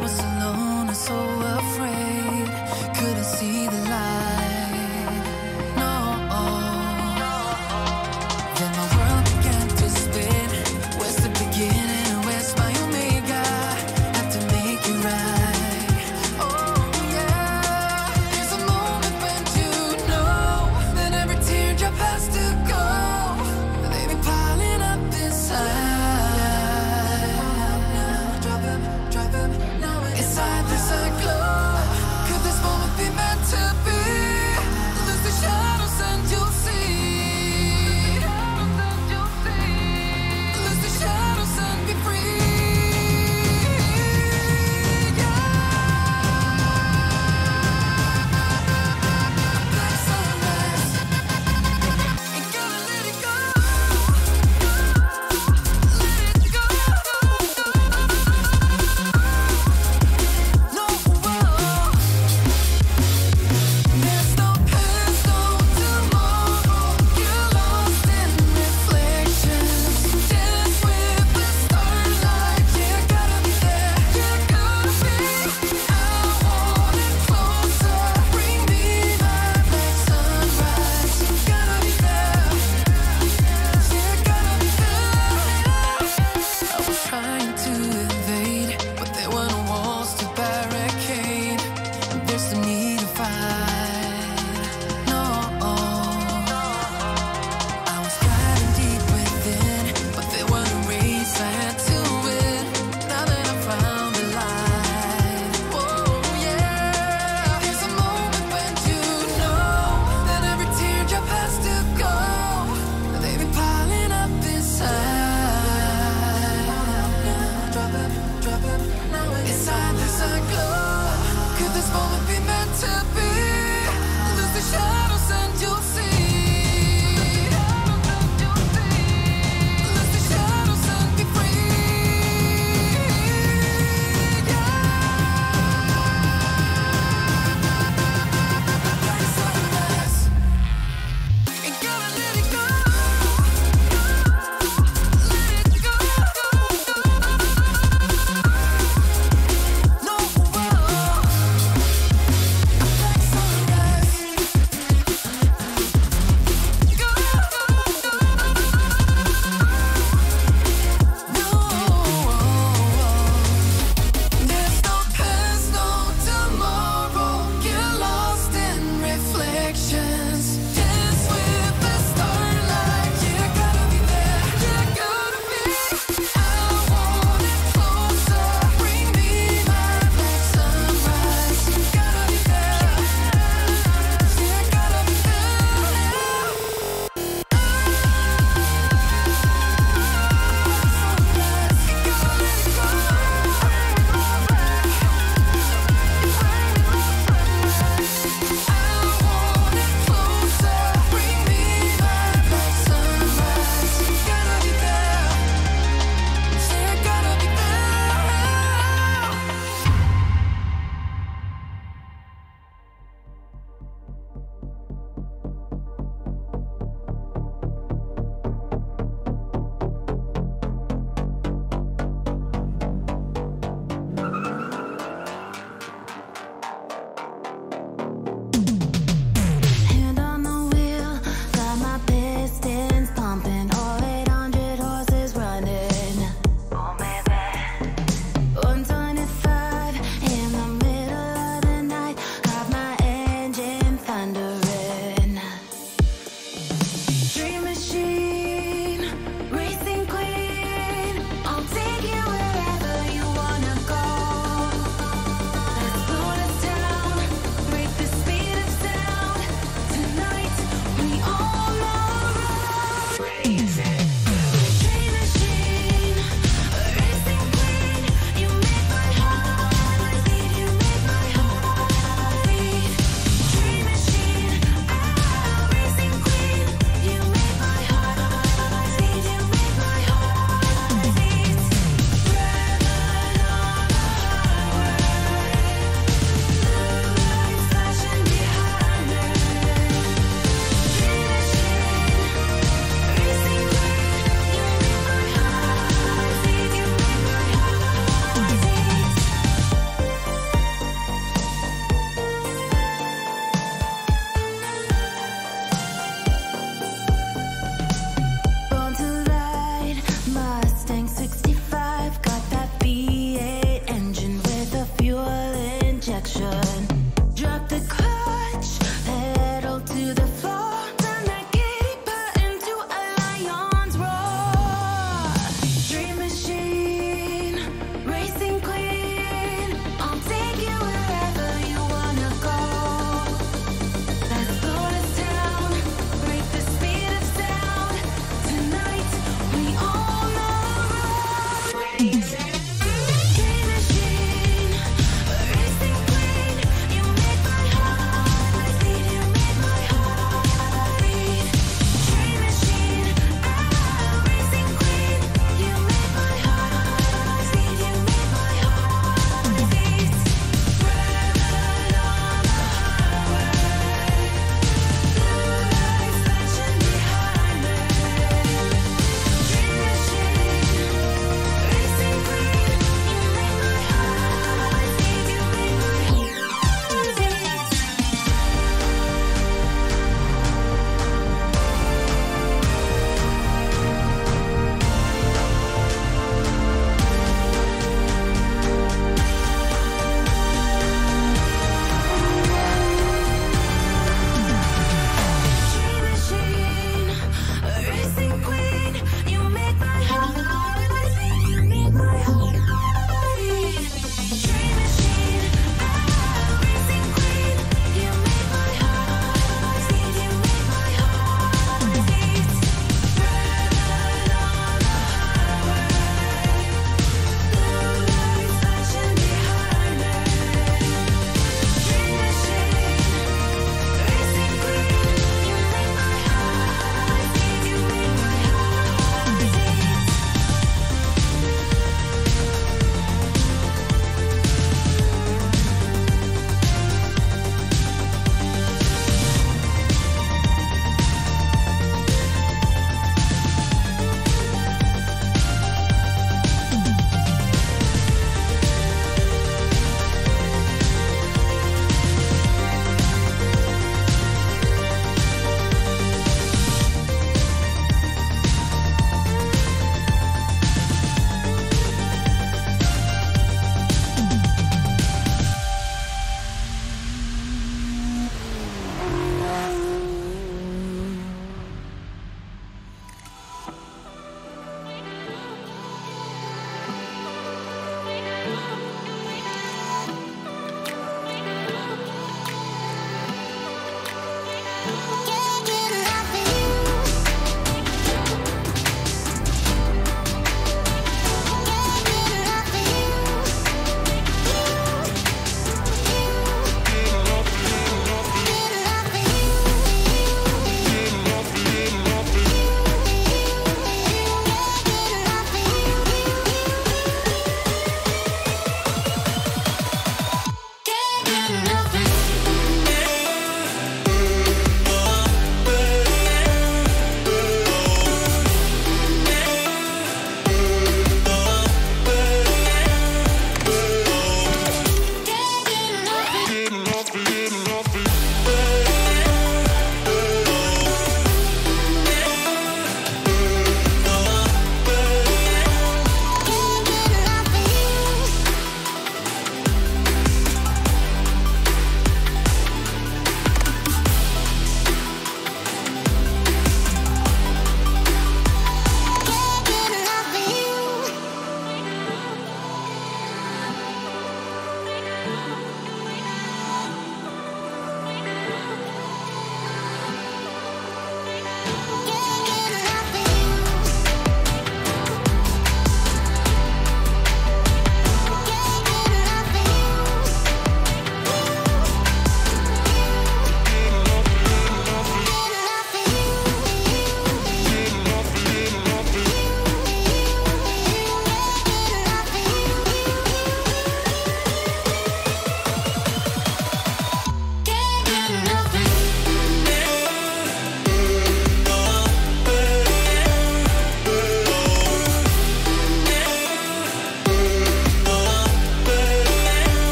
was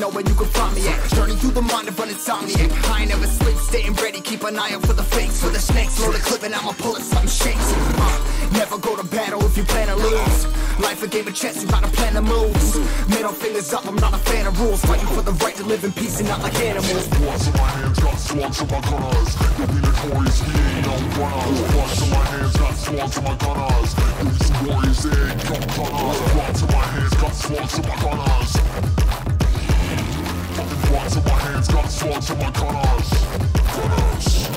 know where you can find me at. Journey through the mind of an insomniac. I ain't never sleep, staying ready, keep an eye out for the fakes. For the snakes, load the clip and I'ma pull it, something shakes. Uh, never go to battle if you plan to lose. Life a game of chess, you gotta plan the moves. Middle fingers up, I'm not a fan of rules. Fighting for the right to live in peace and not like animals. Bloods in my hands, got slugs in my gunners. You'll be notorious, we ain't no runners. Bloods in my hands, got slugs in my gunners. Some warriors, they ain't no gunners. Bloods in my hands, got slugs in my gunners. Hands, got my. Gunners.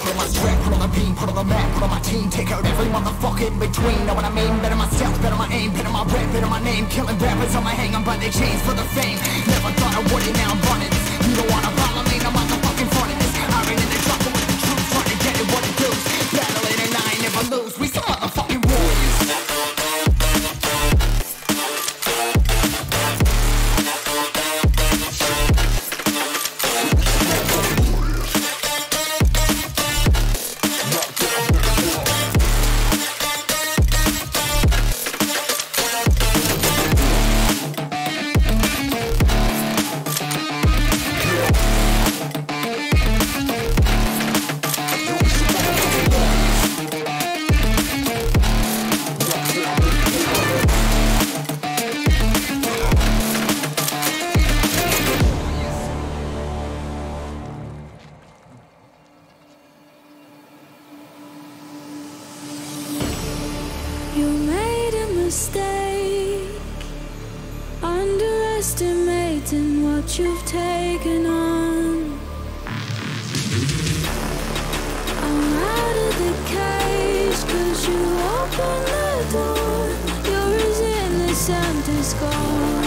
Put on my strap, put on the beam, put on the map, put on my team, take out every motherfucker in between. Know what I mean? Better myself, better my aim, better my rap, better my name. Killing rappers on my hang, I'm by their chains for the fame. Never thought I would it, now I'm running. You don't wanna follow me, no innocent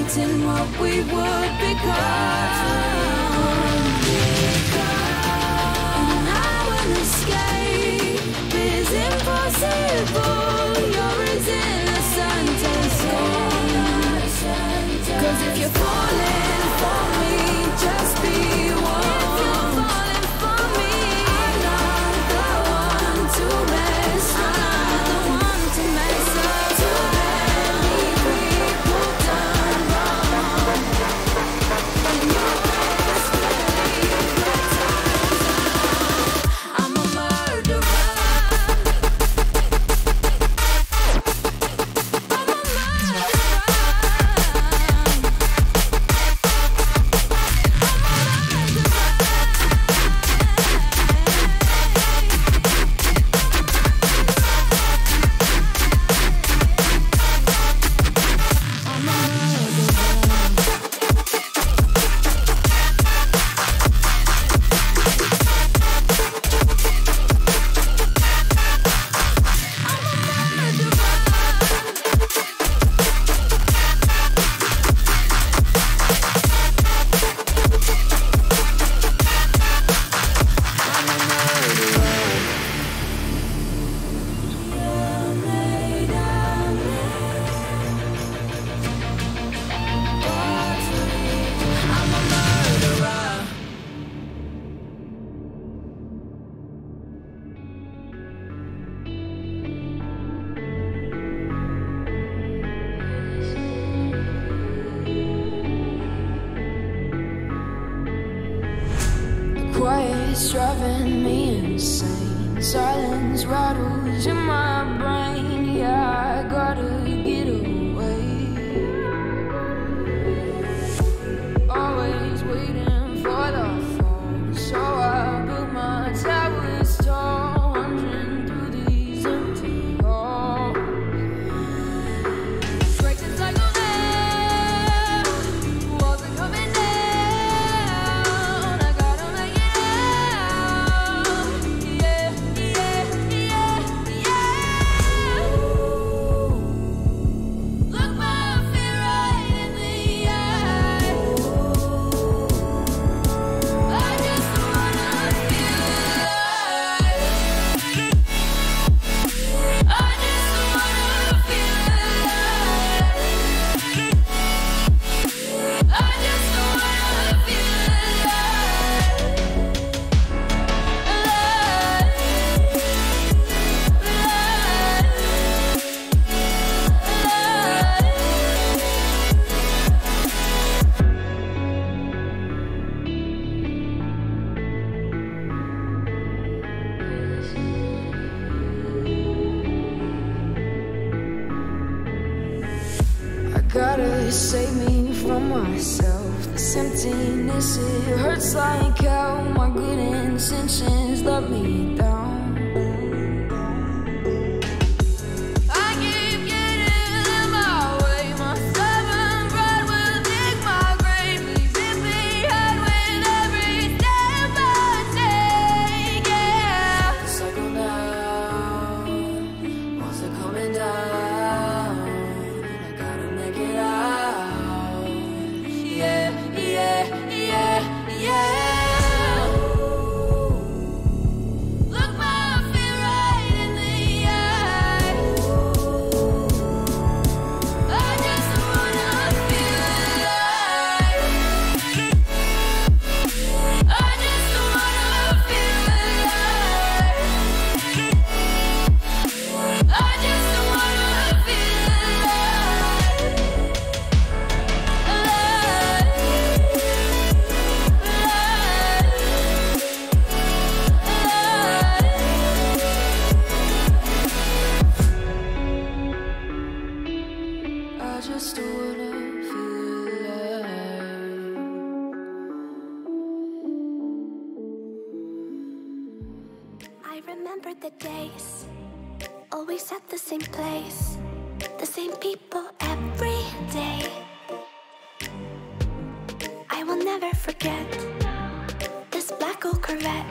painting what we would become. And how an escape is impossible. You're as innocent as Cause if you're falling. never forget this black old Corvette.